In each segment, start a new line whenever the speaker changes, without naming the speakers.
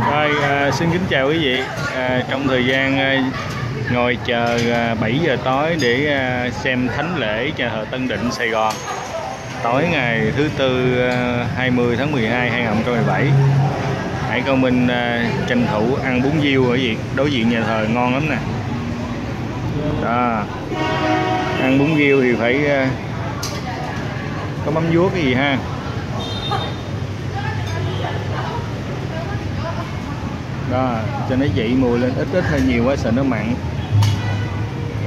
Rồi, à, xin kính chào quý vị. À, trong thời gian à, ngồi chờ à, 7 giờ tối để à, xem thánh lễ nhà thờ Tân Định Sài Gòn tối ngày thứ tư à, 20 tháng 12 2017 Hãy con mình à, tranh thủ ăn bún riêu quý vị đối diện nhà thờ ngon lắm nè. Đó. Ăn bún riêu thì phải à, có mắm vuốt cái gì ha. Đó cho nó dậy mùi lên ít ít hay nhiều quá sợ nó mặn.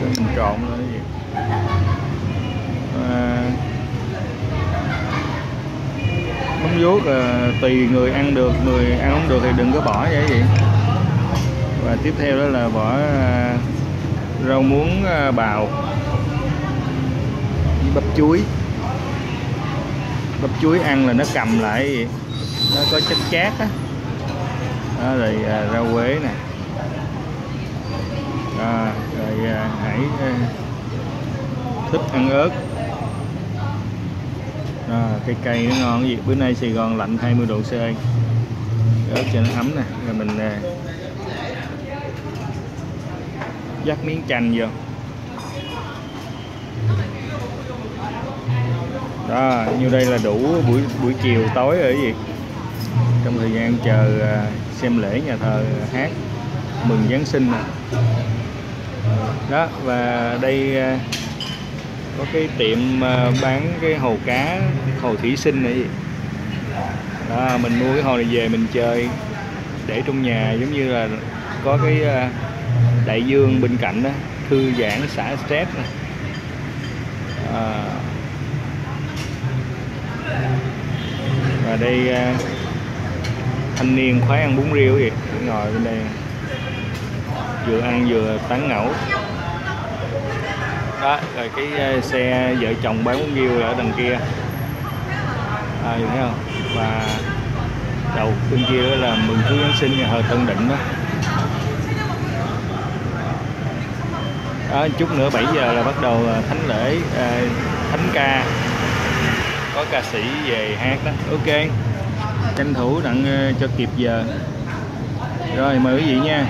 Rồi mình trộn lên cái gì. À, mắm vuốt à, tùy người ăn được người ăn không được thì đừng có bỏ vậy vậy và tiếp theo đó là bỏ à, rau muống à, bào. Với bắp chuối. Bắp chuối ăn là nó cầm lại vậy. nó có chất chát á đó, rồi à, rau quế nè. À, rồi à, hãy à, thích ăn ớt. À, cây cây nó ngon cái gì? Bữa nay Sài Gòn lạnh 20 độ C. Ớt cho nó ấm nè rồi mình à, dắt miếng chanh vô. Đó như đây là đủ buổi buổi chiều tối rồi cái gì? Trong thời gian chờ à, xem lễ nhà thờ hát mừng Giáng sinh nè. Đó và đây à, có cái tiệm à, bán cái hồ cá hồ thủy sinh này gì đó mình mua cái hồ này về mình chơi để trong nhà giống như là có cái đại dương bên cạnh đó thư giãn xả stress à, và đây thanh niên khoái ăn bún riêu vậy ngồi bên đây. Vừa ăn vừa tán ngẫu. Đó rồi cái ờ, xe vợ chồng bán bún riêu ở đằng kia. À thấy không? Và đầu bên kia đó là mừng cưới giáng sinh nhà thờ Tân Định đó. Đó chút nữa 7 giờ là bắt đầu ờ, thánh lễ à, thánh ca. Có ca sĩ về hát đó. Ok tranh thủ đặng ờ, cho kịp giờ. Rồi mời quý vị nha.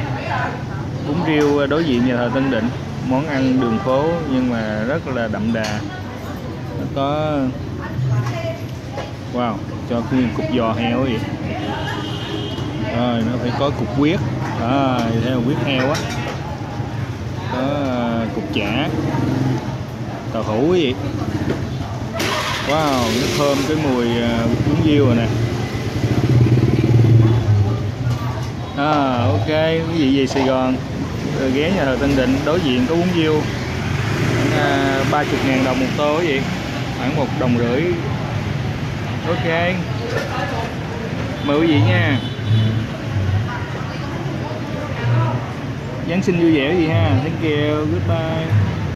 Bún riêu ờ, đối diện nhà thờ Tân Định. Món ăn đường phố nhưng mà rất là đậm đà. Nó có wow cho nguyên cục giò heo vậy rồi nó phải có cục huyết. À, theo huyết heo á. Có ờ, cục chả. Tàu hủ vậy. wow nó thơm cái mùi bún riêu rồi nè. À, ok. Quý vị về Sài Gòn rồi ghé nhà thờ Tân Định đối diện có bún riêu. Khoảng ờ, ba chục ngàn đồng một tô vậy khoảng một đồng rưỡi. Ok. Mời quý vị nha. Giáng sinh vui vẻ gì ha. Thank you. Goodbye.